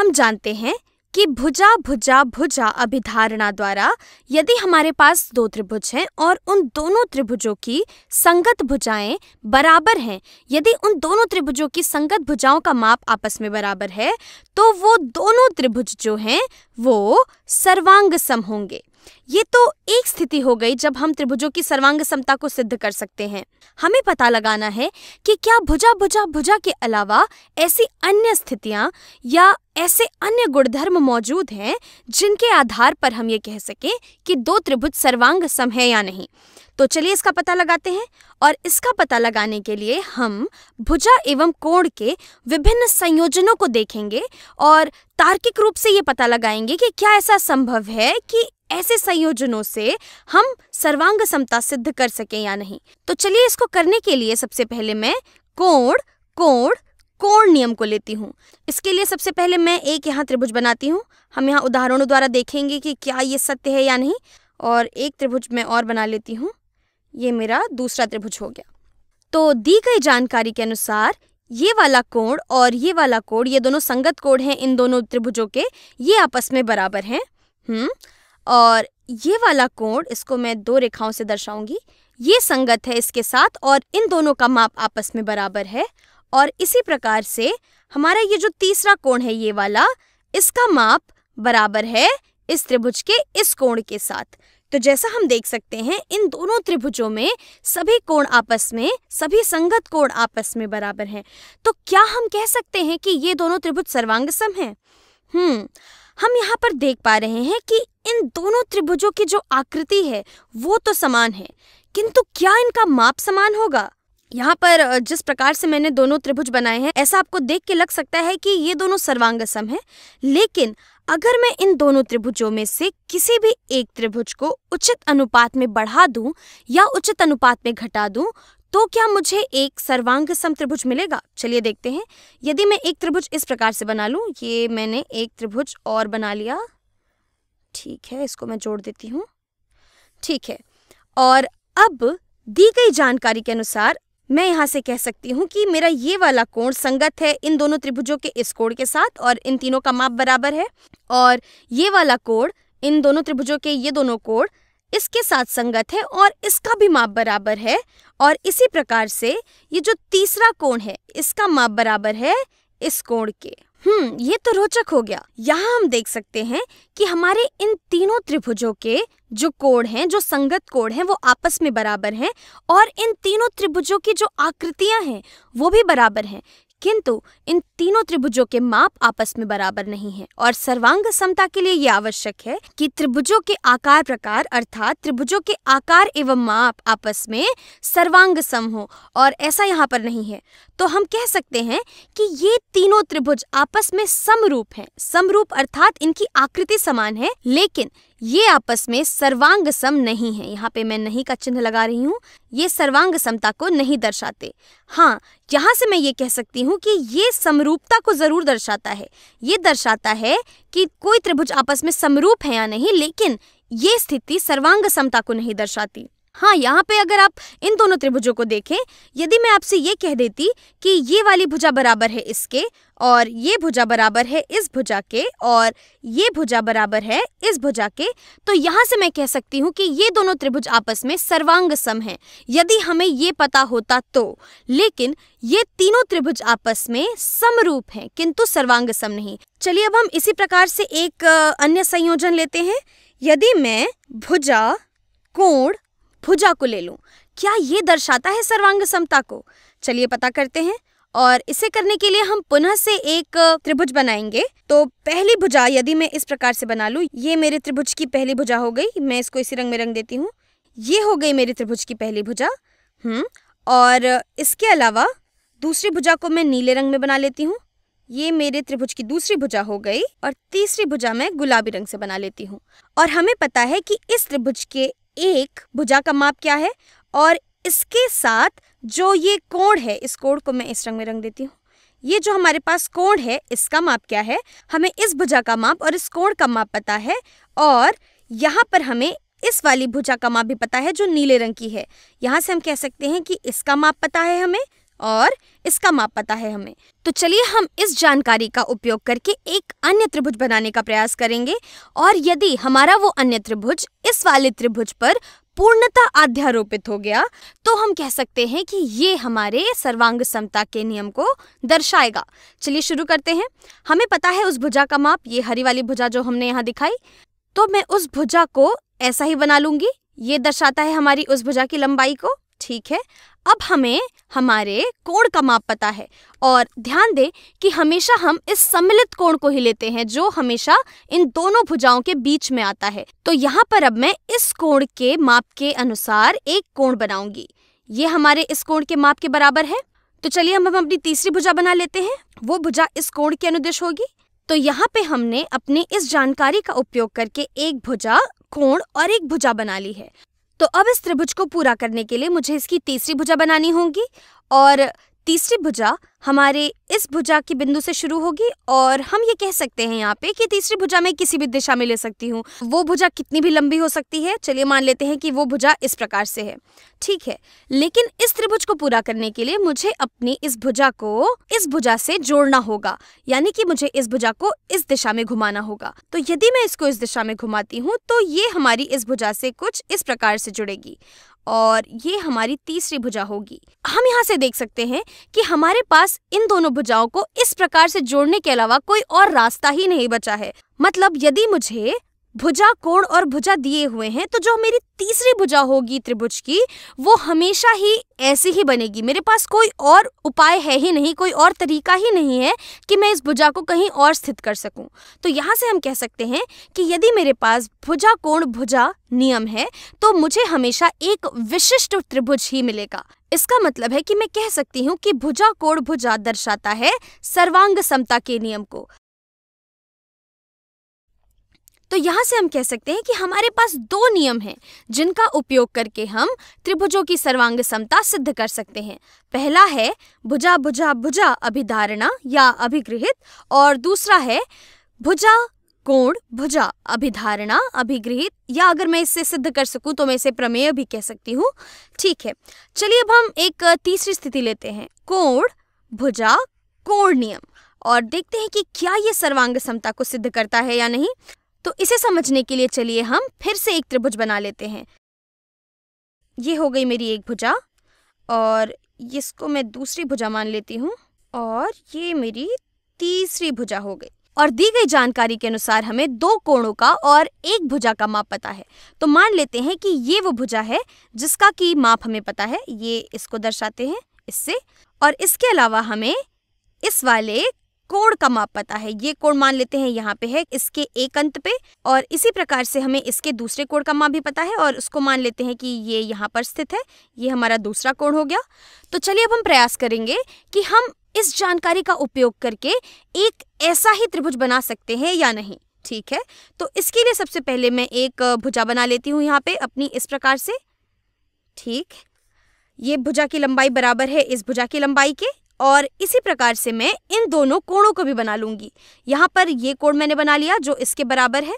हम जानते हैं कि भुजा भुजा भुजा अभिधारणा द्वारा यदि हमारे पास दो त्रिभुज हैं और उन दोनों त्रिभुजों की संगत भुजाएँ बराबर हैं, यदि उन दोनों त्रिभुजों की संगत भुजाओं का माप आपस में बराबर है तो वो दोनों त्रिभुज जो हैं, वो सर्वांग सम होंगे। ये तो एक स्थिति हो गई जब हम त्रिभुजों की सर्वांग समता को सिद्ध कर सकते हैं। हमें पता लगाना है कि क्या भुजा भुजा भुजा के अलावा ऐसी अन्य स्थितियाँ या ऐसे अन्य गुणधर्म मौजूद हैं जिनके आधार पर हम ये कह सकें कि दो त्रिभुज सर्वांग सम है या नहीं। तो चलिए इसका पता लगाते हैं और इसका पता लगाने के लिए हम भुजा एवं कोण के विभिन्न संयोजनों को देखेंगे और तार्किक रूप से ये पता लगाएँगे कि क्या ऐसा संभव है कि ऐसे संयोजनों से हम सर्वांग समता सिद्ध कर सकें या नहीं। तो चलिए इसको करने के लिए सबसे पहले मैं कोण कोण कोण नियम को लेती हूँ। इसके लिए सबसे पहले मैं एक यहाँ त्रिभुज बनाती हूँ। हम यहाँ उदाहरणों द्वारा देखेंगे कि क्या ये सत्य है या नहीं। और एक त्रिभुज मैं और बना लेती हूँ। ये मेरा दूसरा त्रिभुज हो गया। तो दी गई जानकारी के अनुसार, ये वाला कोण और ये वाला कोण, ये दोनों संगत कोण हैं इन दोनों त्रिभुजों के, ये आपस में बराबर हैं। हम्म और ये वाला कोण, इसको मैं दो रेखाओं से दर्शाऊँगी, ये संगत है इसके साथ और इन दोनों का माप आपस में बराबर है। और इसी प्रकार से हमारा ये जो तीसरा कोण है ये वाला, इसका माप बराबर है इस त्रिभुज के इस कोण के साथ। तो जैसा हम देख सकते हैं, इन दोनों त्रिभुजों में सभी कोण आपस में, सभी संगत कोण आपस में बराबर हैं। तो क्या हम कह सकते हैं कि ये दोनों त्रिभुज सर्वांगसम हैं? हम्म हम यहाँ पर देख पा रहे हैं कि इन दोनों त्रिभुजों की जो आकृति है, वो तो समान है, किंतु क्या इनका माप समान होगा? यहाँ पर जिस प्रकार से मैंने दोनों त्रिभुज बनाए हैं, ऐसा आपको देख के लग सकता है कि ये दोनों सर्वांगसम हैं, लेकिन अगर मैं इन दोनों त्रिभुजों में से किसी भी एक त्रिभुज को उचित अनुपात में बढ़ा दूँ या उचित अनुपात में घटा दूँ तो क्या मुझे एक सर्वांग सम त्रिभुज मिलेगा? चलिए देखते हैं। यदि मैं एक त्रिभुज इस प्रकार से बना लूँ, ये मैंने एक त्रिभुज और बना लिया। ठीक है, इसको मैं जोड़ देती हूँ। ठीक है, और अब दी गई जानकारी के अनुसार मैं यहाँ से कह सकती हूँ कि मेरा ये वाला कोण संगत है इन दोनों त्रिभुजों के इस कोण के साथ और इन तीनों का माप बराबर है। और ये वाला कोण, इन दोनों त्रिभुजों के ये दोनों कोण, इसके साथ संगत है और इसका भी माप बराबर है। और इसी प्रकार से ये जो तीसरा कोण है, इसका माप बराबर है इस कोण के। हम्म ये तो रोचक हो गया। यहाँ हम देख सकते हैं कि हमारे इन तीनों त्रिभुजों के जो कोण हैं, जो संगत कोण हैं, वो आपस में बराबर हैं और इन तीनों त्रिभुजों की जो आकृतियाँ हैं, वो भी बराबर हैं। किंतु इन तीनों त्रिभुजों के माप आपस में बराबर नहीं है और सर्वांग समता के लिए यह आवश्यक है कि त्रिभुजों के आकार प्रकार अर्थात त्रिभुजों के आकार एवं माप आपस में सर्वांग सम हो और ऐसा यहाँ पर नहीं है। तो हम कह सकते हैं कि ये तीनों त्रिभुज आपस में समरूप हैं। समरूप अर्थात इनकी आकृति समान है, लेकिन ये आपस में सर्वांग सम नहीं है। यहाँ पे मैं नहीं का चिन्ह लगा रही हूँ, ये सर्वांग समता को नहीं दर्शाते। हाँ यहाँ से मैं ये कह सकती हूँ कि ये समरूपता को ज़रूर दर्शाता है। ये दर्शाता है कि कोई त्रिभुज आपस में समरूप है या नहीं, लेकिन ये स्थिति सर्वांग समता को नहीं दर्शाती। हाँ यहाँ पे अगर आप इन दोनों त्रिभुजों को देखें, यदि मैं आपसे ये कह देती कि ये वाली भुजा बराबर है इसके और ये भुजा बराबर है इस भुजा के और ये भुजा बराबर है इस भुजा के तो यहाँ से मैं कह सकती हूँ कि ये दोनों त्रिभुज आपस में सर्वांग सम हैं। यदि हमें ये पता होता तो लेकिन ये तीनों त्रिभुज आपस में समरूप हैं, किंतु सर्वांग सम नहीं। चलिए अब हम इसी प्रकार से एक अन्य संयोजन लेते हैं। यदि मैं भुजा, कोण भुजा को ले लूँ। क्या ये दर्शाता है सर्वांग समता को? चलिए पता करते हैं। और इसे करने के लिए हम पुनः से एक त्रिभुज बनाएँगे। तो पहली भुजा यदि मैं इस प्रकार से बना लूँ, ये मेरे त्रिभुज की पहली भुजा हो गई। मैं इसको इसी रंग में रंग देती हूँ। ये हो गई मेरी त्रिभुज की पहली भुजा। हम्म और इसके अलावा दूसरी भुजा को मैं नीले रंग में बना लेती हूँ। ये मेरे त्रिभुज की दूसरी भुजा हो गई। और तीसरी भुजा मैं गुलाबी रंग से बना लेती हूँ। और हमें पता है कि इस त्रिभुज के एक भुजा का माप क्या है? और इसके साथ जो ये कोण है, इस कोण को मैं इस रंग में रंग देती हूँ। ये जो हमारे पास कोण है, इसका माप क्या है? हमें इस भुजा का माप और इस कोण का माप पता है और यहाँ पर हमें इस वाली भुजा का माप भी पता है जो नीले रंग की है। यहाँ से हम कह सकते हैं कि इसका माप पता है हमें और इसका माप पता है हमें। तो चलिए हम इस जानकारी का उपयोग करके एक अन्य त्रिभुज बनाने का प्रयास करेंगे। और यदि हमारा वो अन्य त्रिभुज इस वाले त्रिभुज पर पूर्णता अध्यारोपित हो गया तो हम कह सकते हैं कि ये हमारे सर्वांग समता के नियम को दर्शाएगा। चलिए शुरू करते हैं। हमें पता है उस भुजा का माप, ये हरी वाली भुजा जो हमने यहाँ दिखाई। तो मैं उस भुजा को ऐसा ही बना लूँगी। ये दर्शाता है हमारी उस भुजा की लंबाई को। ठीक है? अब हमें हमारे कोण का माप पता है और ध्यान दें कि हमेशा हम इस सम्मिलित कोण को ही लेते हैं, जो हमेशा इन दोनों भुजाओं के बीच में आता है। तो यहाँ पर अब मैं इस कोण के माप के अनुसार एक कोण बनाऊँगी। ये हमारे इस कोण के माप के बराबर है। तो चलिए हम अपनी तीसरी भुजा बना लेते हैं। वो भुजा इस कोण के अनुदेश होगी। तो यहाँ पे हमने अपनी इस जानकारी का उपयोग करके एक भुजा, कोण और एक भुजा बना ली है। तो अब इस त्रिभुज को पूरा करने के लिए मुझे इसकी तीसरी भुजा बनानी होगी और तीसरी भुजा हमारे इस भुजा की बिंदु से शुरू होगी और हम ये कह सकते हैं यहाँ पे कि तीसरी भुजा मैं किसी भी दिशा में ले सकती हूँ। वो भुजा कितनी भी लंबी हो सकती है, चलिए मान लेते हैं कि वो भुजा इस प्रकार से है। ठीक है, लेकिन इस त्रिभुज को पूरा करने के लिए मुझे अपनी इस भुजा को इस भुजा से जोड़ना होगा, यानी कि मुझे इस भुजा को इस दिशा में घुमाना होगा। तो यदि मैं इसको इस दिशा में घुमाती हूँ तो ये हमारी इस भुजा से कुछ इस प्रकार से जुड़ेगी। और ये हमारी तीसरी भुजा होगी। हम यहाँ से देख सकते हैं कि हमारे पास इन दोनों भुजाओं को इस प्रकार से जोड़ने के अलावा कोई और रास्ता ही नहीं बचा है। मतलब यदि मुझे भुजा कोण और भुजा दिए हुए हैं तो जो मेरी तीसरी भुजा होगी त्रिभुज की, वो हमेशा ही ऐसी ही बनेगी। मेरे पास कोई और उपाय है ही नहीं, कोई और तरीका ही नहीं है कि मैं इस भुजा को कहीं और स्थित कर सकूँ। तो यहाँ से हम कह सकते हैं कि यदि मेरे पास भुजा कोण, भुजा नियम है तो मुझे हमेशा एक विशिष्ट त्रिभुज ही मिलेगा। इसका मतलब है कि मैं कह सकती हूँ कि भुजा कोण, भुजा दर्शाता है सर्वांग समता के नियम को। तो यहाँ से हम कह सकते हैं कि हमारे पास दो नियम हैं, जिनका उपयोग करके हम त्रिभुजों की सर्वांग समता सिद्ध कर सकते हैं। पहला है भुजा भुजा भुजा अभिधारणा या अभिगृहित, और दूसरा है भुजा कोण भुजा अभिधारणा अभिगृहित। या अगर मैं इससे सिद्ध कर सकूँ तो मैं इसे प्रमेय भी कह सकती हूँ। ठीक है, चलिए अब हम एक तीसरी स्थिति लेते हैं, कोण भुजा कोण नियम। और देखते हैं कि क्या ये सर्वांग समता को सिद्ध करता है या नहीं। तो इसे समझने के लिए चलिए हम फिर से एक त्रिभुज बना लेते हैं। ये हो गई मेरी एक भुजा और इसको मैं दूसरी भुजा मान लेती हूँ और ये मेरी तीसरी भुजा हो गई। और दी गई जानकारी के अनुसार हमें दो कोणों का और एक भुजा का माप पता है। तो मान लेते हैं कि ये वो भुजा है जिसका की माप हमें पता है। ये इसको दर्शाते हैं इससे और इसके अलावा हमें इस वाले कोण का माप पता है? ये कोण मान लेते हैं, यहाँ पे है, इसके एक अंत पे, और इसी प्रकार से हमें इसके दूसरे कोण का माप भी पता है, और उसको मान लेते हैं कि ये यहाँ पर स्थित है, ये हमारा दूसरा कोण हो गया। तो चलिए अब हम प्रयास करेंगे कि हम इस जानकारी का उपयोग करके एक ऐसा ही त्रिभुज बना सकते हैं या नहीं, ठीक है? तो इसके लिए सबसे पहले मैं एक भुजा बना लेती हूँ यहाँ पे, अपनी इस प्रकार से। ठीक, ये भुजा की लंबाई बराबर है इस भुजा की लंबाई के और इसी प्रकार से मैं इन दोनों कोणों को भी बना लूँगी। यहाँ पर ये कोण मैंने बना लिया, जो इसके बराबर है,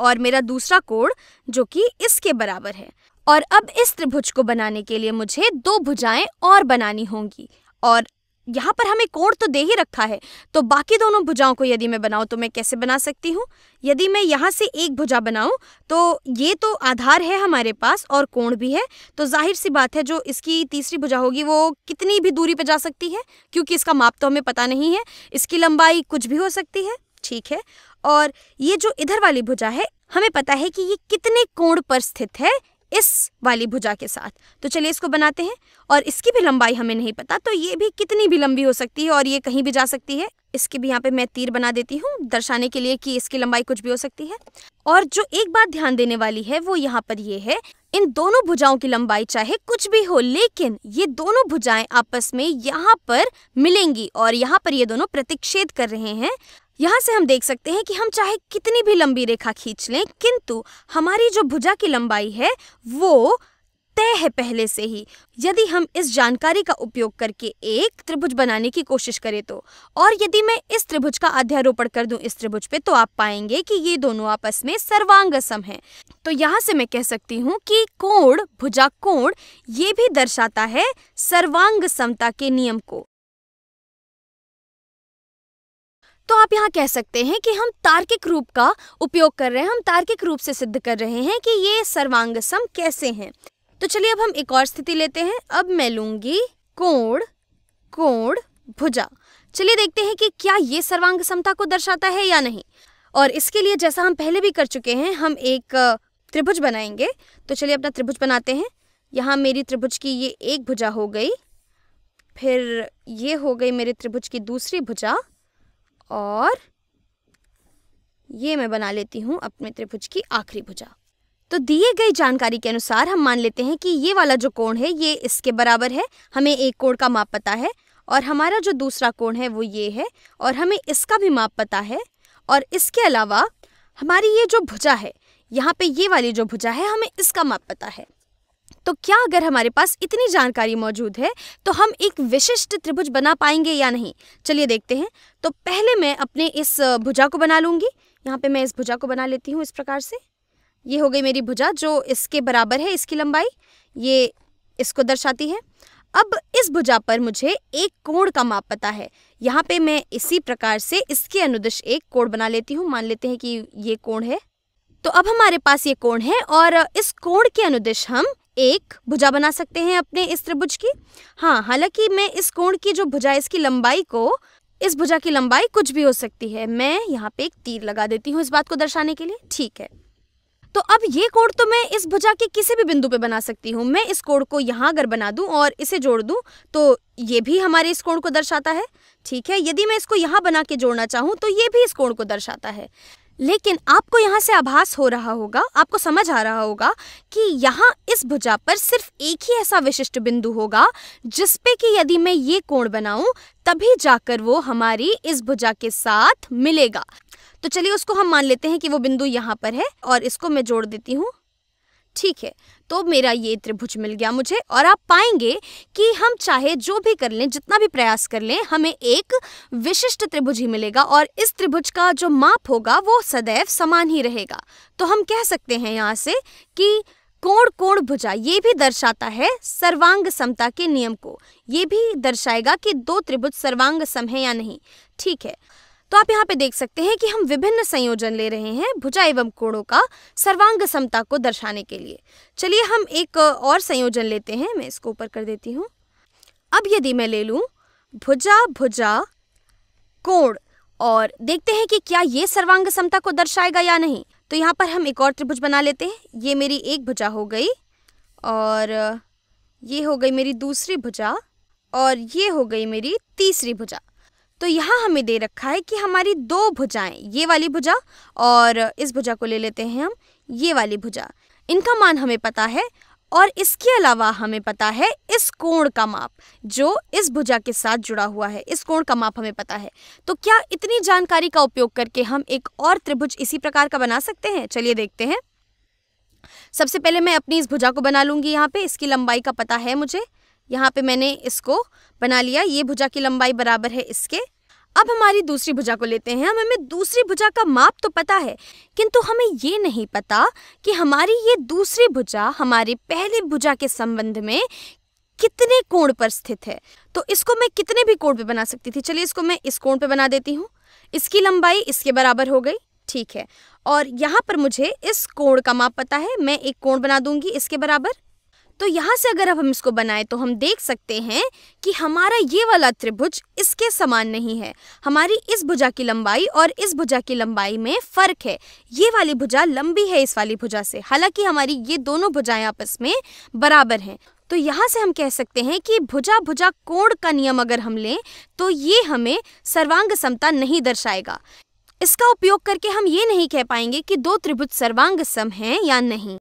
और मेरा दूसरा कोण, जो कि इसके बराबर है। और अब इस त्रिभुज को बनाने के लिए मुझे दो भुजाएँ और बनानी होंगी, और यहाँ पर हमें कोण तो दे ही रखा है। तो बाकी दोनों भुजाओं को यदि मैं बनाऊँ तो मैं कैसे बना सकती हूँ? यदि मैं यहाँ से एक भुजा बनाऊँ तो ये तो आधार है हमारे पास और कोण भी है। तो ज़ाहिर सी बात है, जो इसकी तीसरी भुजा होगी, वो कितनी भी दूरी पर जा सकती है, क्योंकि इसका माप तो हमें पता नहीं है। इसकी लंबाई कुछ भी हो सकती है, ठीक है। और ये जो इधर वाली भुजा है, हमें पता है कि ये कितने कोण पर स्थित है इस वाली भुजा के साथ। तो चलिए इसको बनाते हैं, और इसकी भी लंबाई हमें नहीं पता तो ये भी कितनी भी लंबी हो सकती है और ये कहीं भी जा सकती है। इसके भी यहाँ पे मैं तीर बना देती हूँ, दर्शाने के लिए कि इसकी लंबाई कुछ भी हो सकती है। और जो एक बात ध्यान देने वाली है, वो यहाँ पर ये है, इन दोनों भुजाओं की लंबाई चाहे कुछ भी हो, लेकिन ये दोनों भुजाएँ आपस में यहाँ पर मिलेंगी, और यहाँ पर ये दोनों प्रतिक्षेद कर रहे हैं। यहाँ से हम देख सकते हैं कि हम चाहे कितनी भी लंबी रेखा खींच लें, किंतु हमारी जो भुजा की लंबाई है, वो तय है पहले से ही। यदि हम इस जानकारी का उपयोग करके एक त्रिभुज बनाने की कोशिश करें तो और यदि मैं इस त्रिभुज का अध्यारोपण कर दूँ इस त्रिभुज पे तो आप पाएँगे कि ये दोनों आपस में सर्वांग सम है। तो यहाँ से मैं कह सकती हूँ कि कोण, भुजा कोण, ये भी दर्शाता है सर्वांग समता के नियम को। तो आप यहाँ कह सकते हैं कि हम तार्किक रूप का उपयोग कर रहे हैं, हम तार्किक रूप से सिद्ध कर रहे हैं कि ये सर्वांग सम कैसे हैं। तो चलिए अब हम एक और स्थिति लेते हैं। अब मैं लूँगी कोण कोण भुजा। चलिए देखते हैं कि क्या ये सर्वांग समता को दर्शाता है या नहीं। और इसके लिए जैसा हम पहले भी कर चुके हैं, हम एक त्रिभुज बनाएँगे। तो चलिए अपना त्रिभुज बनाते हैं। यहाँ मेरी त्रिभुज की ये एक भुजा हो गई, फिर ये हो गई मेरे त्रिभुज की दूसरी भुजा। और ये मैं बना लेती हूँ अपने त्रिभुज की आखिरी भुजा। तो दिए गई जानकारी के अनुसार हम मान लेते हैं कि ये वाला जो कोण है, ये इसके बराबर है, हमें एक कोण का माप पता है और हमारा जो दूसरा कोण है वो ये है और हमें इसका भी माप पता है और इसके अलावा हमारी ये जो भुजा है, यहाँ पे ये वाली जो भुजा है, हमें इसका माप पता है। तो क्या अगर हमारे पास इतनी जानकारी मौजूद है तो हम एक विशिष्ट त्रिभुज बना पाएँगे या नहीं? चलिए देखते हैं। तो पहले मैं अपने इस भुजा को बना लूँगी। यहाँ पे मैं इस भुजा को बना लेती हूँ इस प्रकार से। ये हो गई मेरी भुजा, जो इसके बराबर है, इसकी लंबाई। ये इसको दर्शाती है। अब इस भुजा पर मुझे एक कोण का माप पता है। यहाँ पे मैं इसी प्रकार से इसके अनुदिश एक कोण बना लेती हूँ। मान लेते हैं कि ये कोण है। तो अब हमारे पास ये कोण है और इस कोण के अनुदिश हम एक भुजा बना सकते हैं अपने इस त्रिभुज की। हाँ हालाँकि मैं इस कोण की जो भुजा इसकी लंबाई को, इस भुजा की लंबाई कुछ भी हो सकती है। मैं यहाँ पे एक तीर लगा देती हूँ इस बात को दर्शाने के लिए। ठीक है। तो अब ये कोड तो मैं इस भुजा के किसी भी बिंदु पे बना सकती हूँ। मैं इस कोड को यहाँ अगर बना दूँ और इसे जोड़ दूँ तो ये भी हमारे इस कोण को दर्शाता है। ठीक है, यदि मैं इसको यहाँ बना के जोड़ना चाहूँ तो ये भी इस कोण को दर्शाता है। लेकिन आपको यहाँ से आभास हो रहा होगा, आपको समझ आ रहा होगा कि यहाँ इस भुजा पर सिर्फ़ एक ही ऐसा विशिष्ट बिंदु होगा, जिसपे कि यदि मैं ये कोण बनाऊँ, तभी जाकर वो हमारी इस भुजा के साथ मिलेगा। तो चलिए उसको हम मान लेते हैं कि वो बिंदु यहाँ पर है और इसको मैं जोड़ देती हूँ। ठीक है तो मेरा ये त्रिभुज मिल गया मुझे और आप पाएँगे कि हम चाहे जो भी कर लें, जितना भी प्रयास कर लें, हमें एक विशिष्ट त्रिभुज ही मिलेगा और इस त्रिभुज का जो माप होगा, वो सदैव समान ही रहेगा। तो हम कह सकते हैं यहाँ से कि कोण कोण भुजा, ये भी दर्शाता है सर्वांग समता के नियम को। ये भी दर्शाएगा कि दो त्रिभुज सर्वांग सम है या नहीं। ठीक है तो आप यहाँ पे देख सकते हैं कि हम विभिन्न संयोजन ले रहे हैं भुजा एवं कोणों का सर्वांग समता को दर्शाने के लिए। चलिए हम एक और संयोजन लेते हैं, मैं इसको ऊपर कर देती हूँ। अब यदि मैं ले लूँ भुजा भुजा, कोण, और देखते हैं कि क्या ये सर्वांग समता को दर्शाएगा या नहीं। तो यहाँ पर हम एक और त्रिभुज बना लेते हैं। ये मेरी एक भुजा हो गई, और ये हो गई मेरी दूसरी भुजा, और ये हो गई मेरी तीसरी भुजा। तो यहाँ हमें दे रखा है कि हमारी दो भुजाएँ, ये वाली भुजा और इस भुजा को ले लेते हैं हम, ये वाली भुजा। इनका मान हमें पता है और इसके अलावा हमें पता है इस कोण का माप, जो इस भुजा के साथ जुड़ा हुआ है। इस कोण का माप हमें पता है। तो क्या इतनी जानकारी का उपयोग करके हम एक और त्रिभुज इसी प्रकार का बना सकते हैं? चलिए देखते हैं। सबसे पहले मैं अपनी इस भुजा को बना लूँगी यहाँ पे, इसकी लंबाई का पता है मुझे। यहाँ पे मैंने इसको बना लिया, ये भुजा की लंबाई बराबर है इसके। अब हमारी दूसरी भुजा को लेते हैं। हम, हमें दूसरी भुजा का माप तो पता है, किंतु हमें ये नहीं पता कि हमारी ये दूसरी भुजा, हमारी पहली भुजा के संबंध में कितने कोण पर स्थित है। तो इसको मैं कितने भी कोण पे बना सकती थी? चलिए इसको मैं इस कोण पे बना देती हूँ। इसकी लंबाई इसके बराबर हो गई, ठीक है। और यहाँ पर मुझे इस कोण का माप पता है। मैं एक कोण बना दूँगी इसके बराबर। तो यहाँ से अगर हम इसको बनाए तो हम देख सकते हैं कि हमारा ये वाला त्रिभुज इसके समान नहीं है। हमारी इस भुजा की लंबाई और इस भुजा की लंबाई में फ़र्क है। ये वाली भुजा लंबी है इस वाली भुजा से। हालाँकि हमारी ये दोनों भुजाएँ आपस में बराबर हैं। तो यहाँ से हम कह सकते हैं कि भुजा भुजा कोण का नियम अगर हम लें तो ये हमें सर्वांग समता नहीं दर्शाएगा। इसका उपयोग करके हम ये नहीं कह पाएँगे कि दो त्रिभुज सर्वांग सम हैं या नहीं।